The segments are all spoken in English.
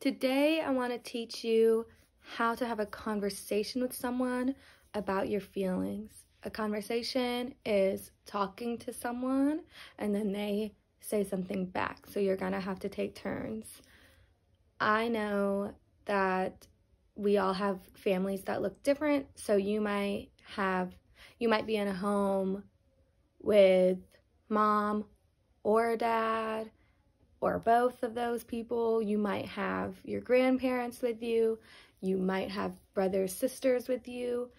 Today, I want to teach you how to have a conversation with someone about your feelings. A conversation is talking to someone and then they say something back. So you're going to have to take turns. I know that we all have families that look different. So you might have, you might be in a home with mom or dad or both of those people. You might have your grandparents with you. You might have brothers, sisters with you.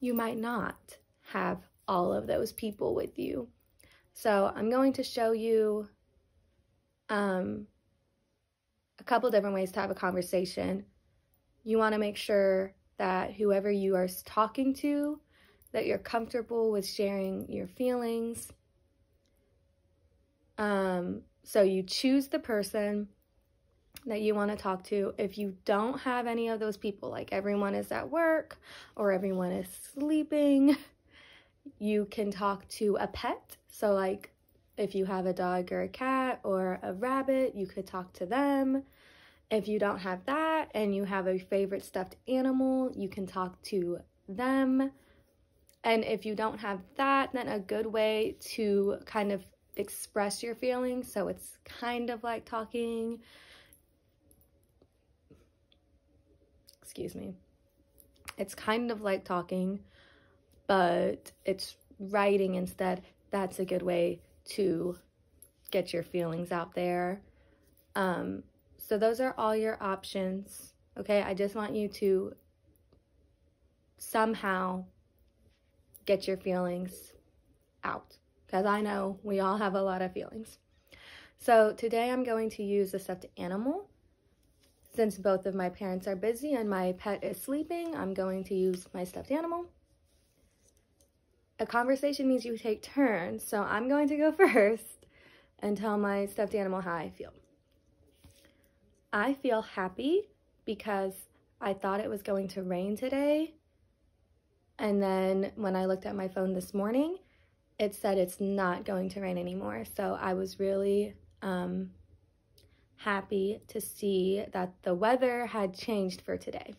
You might not have all of those people with you. So I'm going to show you um, a couple different ways to have a conversation. You want to make sure that whoever you are talking to, that you're comfortable with sharing your feelings. Um, so you choose the person that you want to talk to. If you don't have any of those people, like everyone is at work or everyone is sleeping, you can talk to a pet. So, like if you have a dog or a cat or a rabbit, you could talk to them. If you don't have that and you have a favorite stuffed animal, you can talk to them. And if you don't have that, then a good way to kind of express your feelings. So it's kind of like talking. Excuse me. It's kind of like talking, but it's writing instead. That's a good way to get your feelings out there. Um, so those are all your options. Okay, I just want you to somehow get your feelings out because I know we all have a lot of feelings. So today I'm going to use a stuffed animal. Since both of my parents are busy and my pet is sleeping, I'm going to use my stuffed animal. A conversation means you take turns, so I'm going to go first and tell my stuffed animal how I feel. I feel happy because I thought it was going to rain today. And then when I looked at my phone this morning, it said it's not going to rain anymore. So I was really um, happy to see that the weather had changed for today.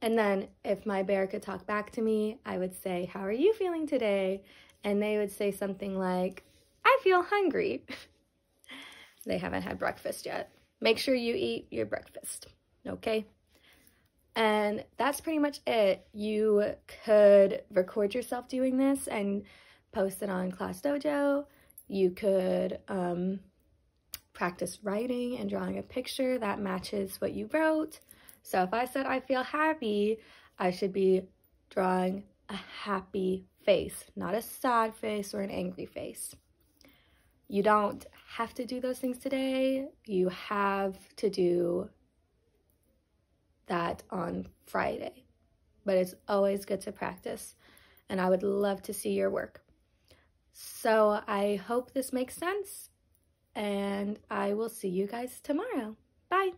And then if my bear could talk back to me, I would say, How are you feeling today? And they would say something like, I feel hungry. they haven't had breakfast yet. Make sure you eat your breakfast, okay? And that's pretty much it. You could record yourself doing this and post it on Class Dojo. You could um, practice writing and drawing a picture that matches what you wrote. So if I said I feel happy, I should be drawing a happy face, not a sad face or an angry face. You don't have to do those things today. You have to do that on Friday. But it's always good to practice, and I would love to see your work. So I hope this makes sense, and I will see you guys tomorrow. Bye.